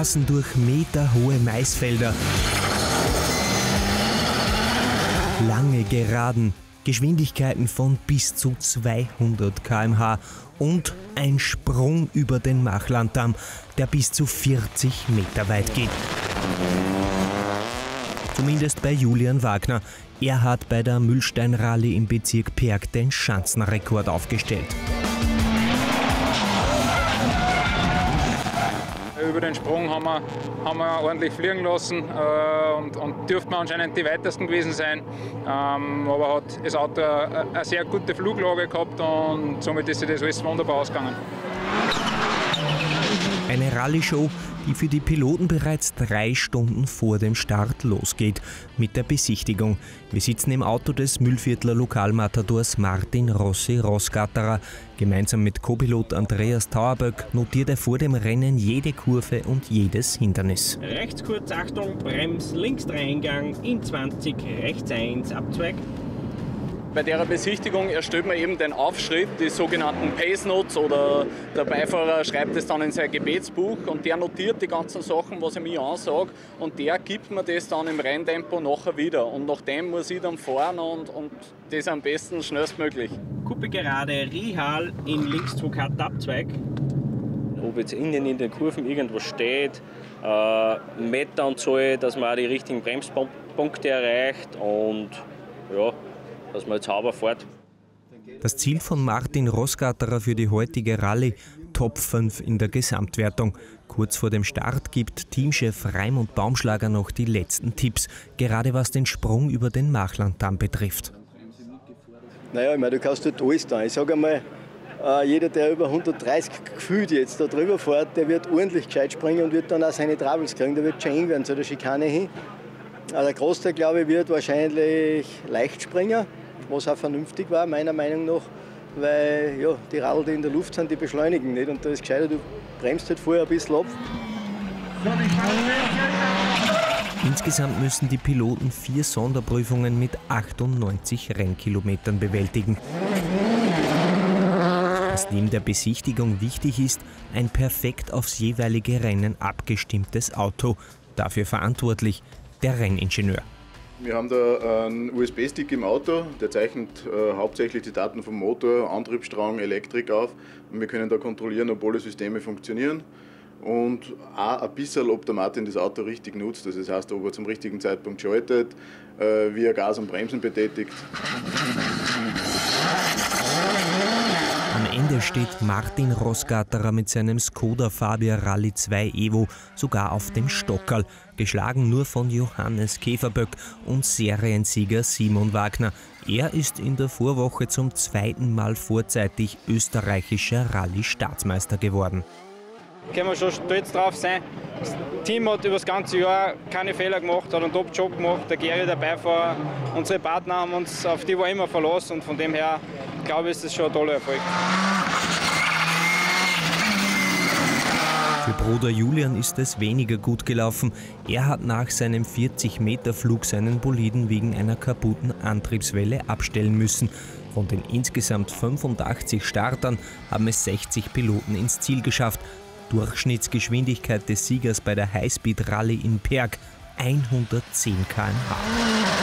rasen durch meterhohe Maisfelder. Lange Geraden, Geschwindigkeiten von bis zu 200 km/h und ein Sprung über den Machlanddamm, der bis zu 40 Meter weit geht. Zumindest bei Julian Wagner. Er hat bei der Mühlstein-Rallye im Bezirk Perg den Schanzenrekord aufgestellt. Über den Sprung haben wir, haben wir ordentlich fliegen lassen äh, und, und dürften anscheinend die weitesten gewesen sein. Ähm, aber hat das Auto eine, sehr gute Fluglage gehabt und somit ist sich das alles wunderbar ausgegangen. Eine Rallye-Show, die für die Piloten bereits drei Stunden vor dem Start losgeht mit der Besichtigung. Wir sitzen im Auto des Müllviertler Lokalmatadors Martin Rossi Rossgatterer. Gemeinsam mit Co-Pilot Andreas Tauerböck notiert er vor dem Rennen jede Kurve und jedes Hindernis. Rechts kurz, Achtung, Brems, links der Eingang, in 20, rechts 1, Abzweig. Bei der Besichtigung erstellt man eben den Aufschritt, die sogenannten Pace Notes oder der Beifahrer schreibt es dann in sein Gebetsbuch und der notiert die ganzen Sachen, was er mir ansagt und der gibt mir das dann im Renntempo nachher wieder und nach dem muss ich dann fahren und, und das am besten schnellstmöglich. Kuppe gerade, Rihal in Linkszug hat Abzweig. Ob jetzt innen in den Kurven irgendwas steht, äh, Meteranzahl, dass man auch die richtigen Bremspunkte erreicht und ja, dass man jetzt sauber fährt. Das Ziel von Martin Rossgatterer für die heutige Rallye Top 5 in der Gesamtwertung. Kurz vor dem Start gibt Teamchef Raimund Baumschlager noch die letzten Tipps, gerade was den Sprung über den Machlanddamm betrifft. Naja, ich meine, du kannst dort alles tun. Ich sage einmal, äh, jeder, der über 130 gefühlt jetzt da drüber fährt, der wird ordentlich gescheit springen und wird dann auch seine Troubles kriegen. Der wird schon werden zu der Schikane hin. Also der Großteil, glaube ich, wird wahrscheinlich Leichtspringer was auch vernünftig war, meiner Meinung nach, weil ja, die Radl, die in der Luft sind, die beschleunigen nicht und da ist gescheiter, du bremst halt vorher ein bisschen ab. Insgesamt müssen die Piloten vier Sonderprüfungen mit 98 Rennkilometern bewältigen. Was neben der Besichtigung wichtig ist, ein perfekt aufs jeweilige Rennen abgestimmtes Auto. Dafür verantwortlich der Renningenieur. Wir haben da einen USB-Stick im Auto, der zeichnet äh, hauptsächlich die Daten vom Motor, Antriebsstrang, Elektrik auf. Und wir können da kontrollieren, ob alle Systeme funktionieren und auch ein bisschen, ob der Martin das Auto richtig nutzt. Das heißt, ob er zum richtigen Zeitpunkt schaltet, äh, wie er Gas und Bremsen betätigt. Steht Martin Rossgatterer mit seinem Skoda Fabia Rally 2 Evo sogar auf dem Stockerl, geschlagen nur von Johannes Käferböck und Seriensieger Simon Wagner. Er ist in der Vorwoche zum zweiten Mal vorzeitig österreichischer Rallye-Staatsmeister geworden. Können wir schon stolz drauf sein. Das Team hat über das ganze Jahr keine Fehler gemacht, hat einen Top-Job gemacht. Der Gary, der Beifahrer, unsere Partner haben uns auf die war immer verlassen und von dem her glaube ich, ist schon ein toller Erfolg. Für Bruder Julian ist es weniger gut gelaufen. Er hat nach seinem 40-Meter-Flug seinen Boliden wegen einer kaputten Antriebswelle abstellen müssen. Von den insgesamt 85 Startern haben es 60 Piloten ins Ziel geschafft. Durchschnittsgeschwindigkeit des Siegers bei der Highspeed Rallye in Perg 110 km/h.